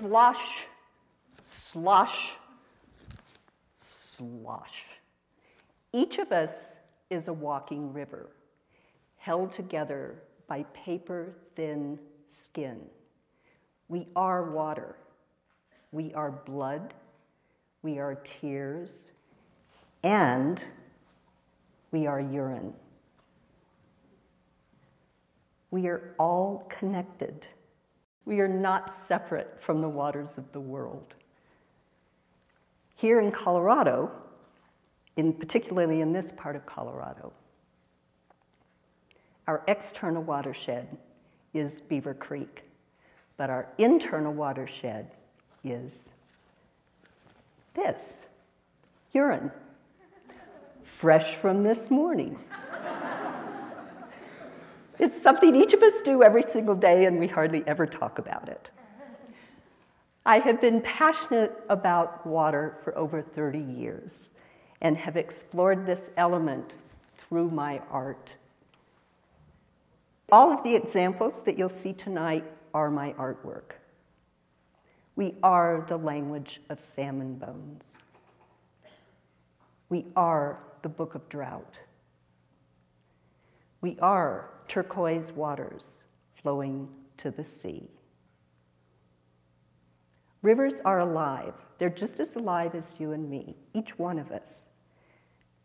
slosh, slosh, slosh. Each of us is a walking river, held together by paper thin skin. We are water. We are blood. We are tears. And we are urine. We are all connected. We are not separate from the waters of the world. Here in Colorado, in particularly in this part of Colorado, our external watershed is Beaver Creek, but our internal watershed is this urine, fresh from this morning. It's something each of us do every single day, and we hardly ever talk about it. I have been passionate about water for over 30 years and have explored this element through my art. All of the examples that you'll see tonight are my artwork. We are the language of salmon bones. We are the book of drought. We are turquoise waters flowing to the sea. Rivers are alive. They're just as alive as you and me, each one of us.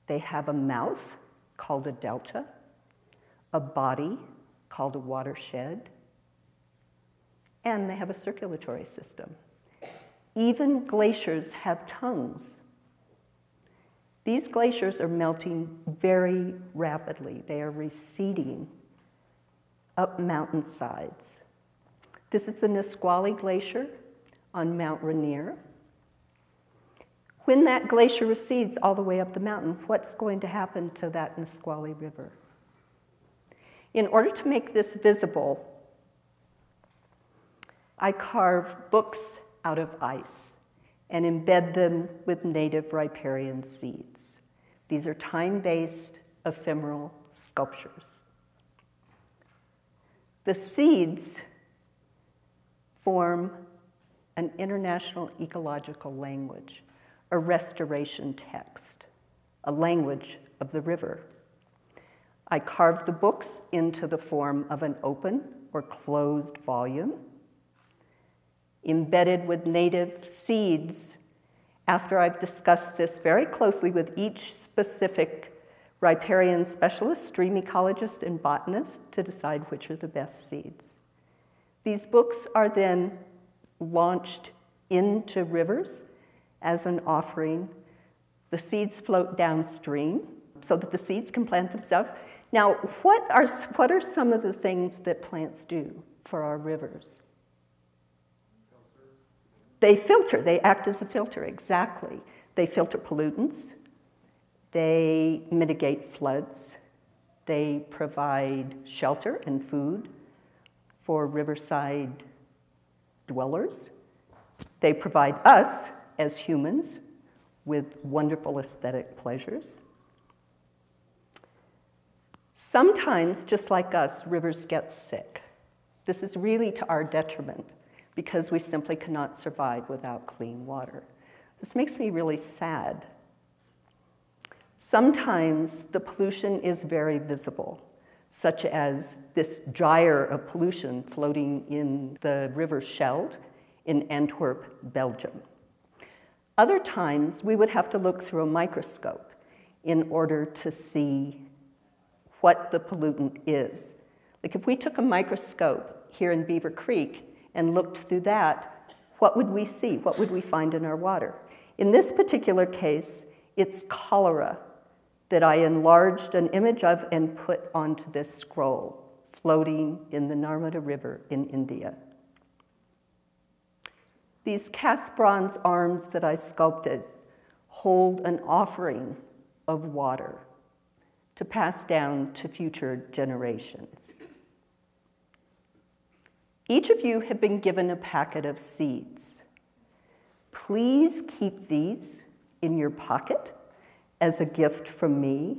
They have a mouth called a delta, a body called a watershed, and they have a circulatory system. Even glaciers have tongues. These glaciers are melting very rapidly. They are receding up mountainsides. This is the Nisqually Glacier on Mount Rainier. When that glacier recedes all the way up the mountain, what's going to happen to that Nisqually River? In order to make this visible, I carve books out of ice and embed them with native riparian seeds. These are time-based ephemeral sculptures. The seeds form an international ecological language, a restoration text, a language of the river. I carved the books into the form of an open or closed volume, embedded with native seeds after I've discussed this very closely with each specific riparian specialist, stream ecologist, and botanist to decide which are the best seeds. These books are then launched into rivers as an offering. The seeds float downstream so that the seeds can plant themselves. Now, what are, what are some of the things that plants do for our rivers? They filter, they act as a filter, exactly. They filter pollutants, they mitigate floods. They provide shelter and food for riverside dwellers. They provide us, as humans, with wonderful aesthetic pleasures. Sometimes, just like us, rivers get sick. This is really to our detriment because we simply cannot survive without clean water. This makes me really sad Sometimes the pollution is very visible, such as this gyre of pollution floating in the river Scheldt in Antwerp, Belgium. Other times, we would have to look through a microscope in order to see what the pollutant is. Like if we took a microscope here in Beaver Creek and looked through that, what would we see? What would we find in our water? In this particular case, it's cholera that I enlarged an image of and put onto this scroll floating in the Narmada River in India. These cast bronze arms that I sculpted hold an offering of water to pass down to future generations. Each of you have been given a packet of seeds. Please keep these in your pocket as a gift from me,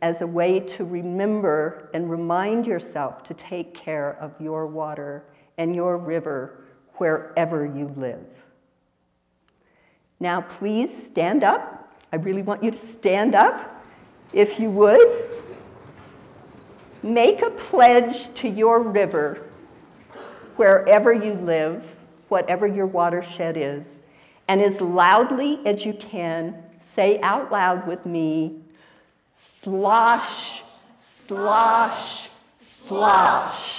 as a way to remember and remind yourself to take care of your water and your river wherever you live. Now, please stand up. I really want you to stand up, if you would. Make a pledge to your river, wherever you live, whatever your watershed is, and as loudly as you can, say out loud with me slosh, slosh, slosh.